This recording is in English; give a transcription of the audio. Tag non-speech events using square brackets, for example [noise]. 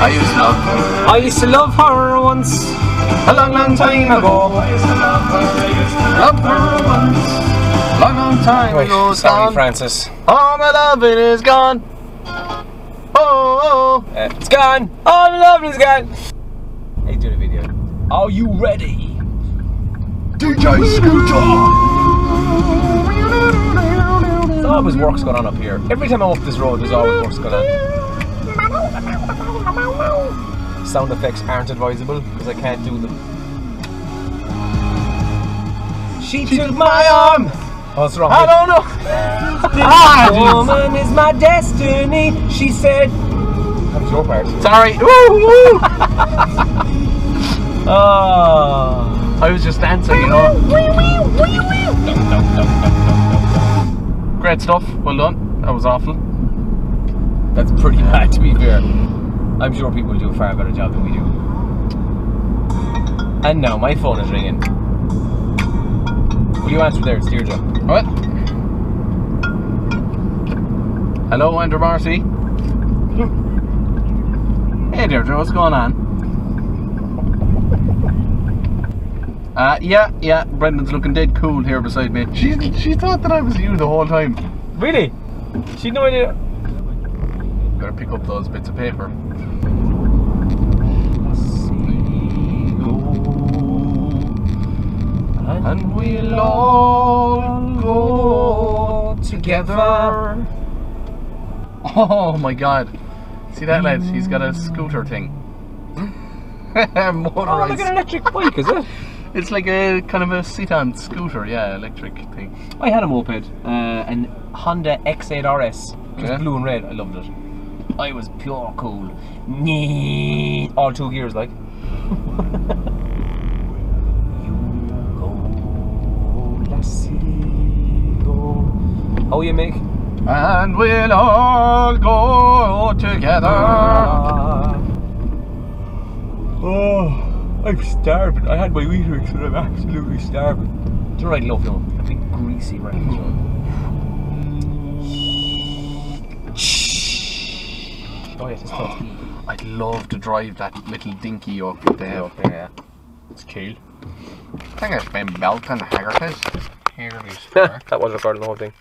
I used to love her. I used to love her once. A long, long time ago. I used to love her. I used to love her once. Long, long time ago. sorry, gone. Francis. All my loving is gone. Oh, oh. Uh, it's gone. All my love is gone. Hey, do the video. Are you ready? DJ Scooter. There's always work's going on up here. Every time I'm up this road, there's always work's going on. Sound effects aren't advisable because I can't do them. She, took my arm. Oh, what's wrong? I don't know. [laughs] ah, [laughs] woman is my destiny. She said. That was your part. Sorry. Woo, woo. Oh. [laughs] I was just dancing, you know. Great stuff. Well done. That was awful. That's pretty bad, to be fair. I'm sure people do a far better job than we do. And now my phone is ringing. Will you answer there? It's Deirdre. What? Hello, Andrew Morrissey. [laughs] Hey, Deirdre, what's going on? Uh, yeah, yeah, Brendan's looking dead cool here beside me. She, she thought that I was you the whole time. Really? She no idea. Pick up those bits of paper. And we'll all go together. Oh my god. See that lad? He's got a scooter thing. [laughs] [laughs] Oh, look at Motorized. an electric bike, is it? [laughs] It's like a kind of a sit-on scooter, yeah, electric thing. I had a moped, uh, an Honda X8RS, just Yeah. blue and red. I loved it. I was pure cool. Nee. All two gears, like. you go, lassie, [laughs] go. How you make? And we'll all go together. Oh, I'm starving. I had my Weetabix, but I'm absolutely starving. It's you know what I love though? A big greasy right Yes, it's tough. I'd love to drive that little dinky up there. have. Yeah. It's cool. I think it's been built in Haggerty's. Is. that was recording the whole thing.